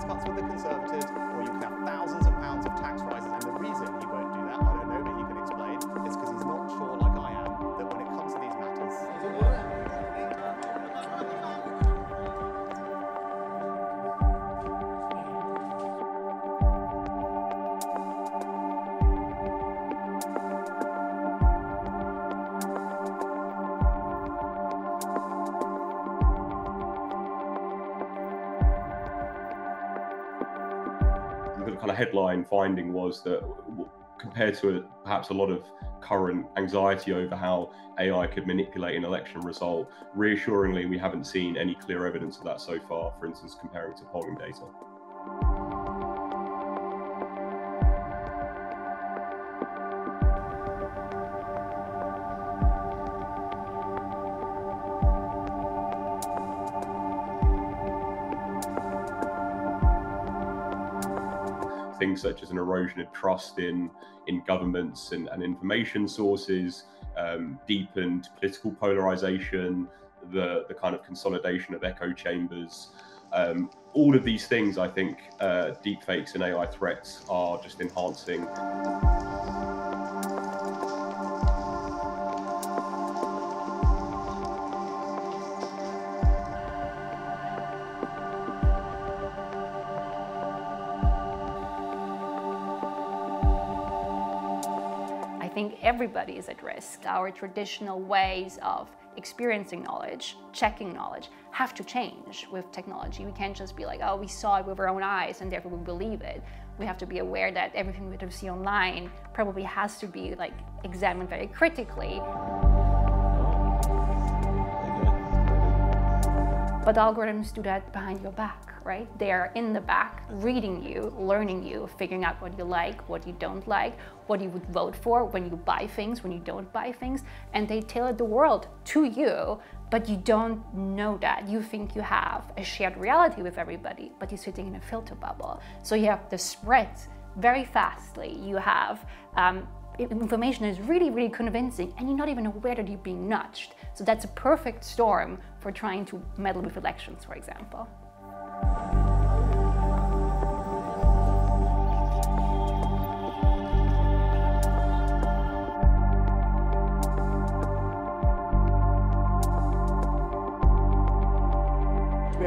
spots with the conservative. Headline finding was that compared to perhaps a lot of current anxiety over how AI could manipulate an election result, reassuringly, we haven't seen any clear evidence of that so far, for instance, comparing to polling data. Things such as an erosion of trust in in governments and, and information sources, um, deepened political polarization, the the kind of consolidation of echo chambers. Um, all of these things, I think, uh, deepfakes and AI threats are just enhancing. Think everybody is at risk. Our traditional ways of experiencing knowledge, checking knowledge, have to change with technology. We can't just be like, oh, we saw it with our own eyes and therefore we believe it. We have to be aware that everything we see online probably has to be like examined very critically. But algorithms do that behind your back, right? They are in the back, reading you, learning you, figuring out what you like, what you don't like, what you would vote for when you buy things, when you don't buy things, and they tailor the world to you, but you don't know that. You think you have a shared reality with everybody, but you're sitting in a filter bubble. So you have the spread very fastly. You have um, information is really, really convincing and you're not even aware that you're being nudged. So that's a perfect storm for trying to meddle with elections, for example.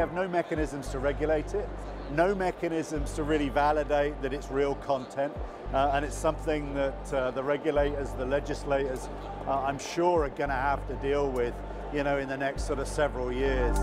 Have no mechanisms to regulate it, no mechanisms to really validate that it's real content, uh, and it's something that uh, the regulators, the legislators, uh, I'm sure are going to have to deal with, you know, in the next sort of several years.